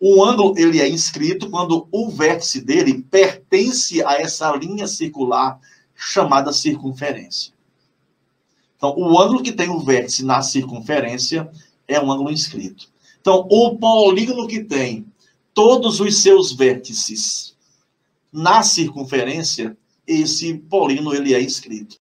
O ângulo ele é inscrito quando o vértice dele pertence a essa linha circular chamada circunferência. Então, o ângulo que tem o vértice na circunferência é um ângulo inscrito. Então, o polígono que tem todos os seus vértices na circunferência, esse polígono ele é inscrito.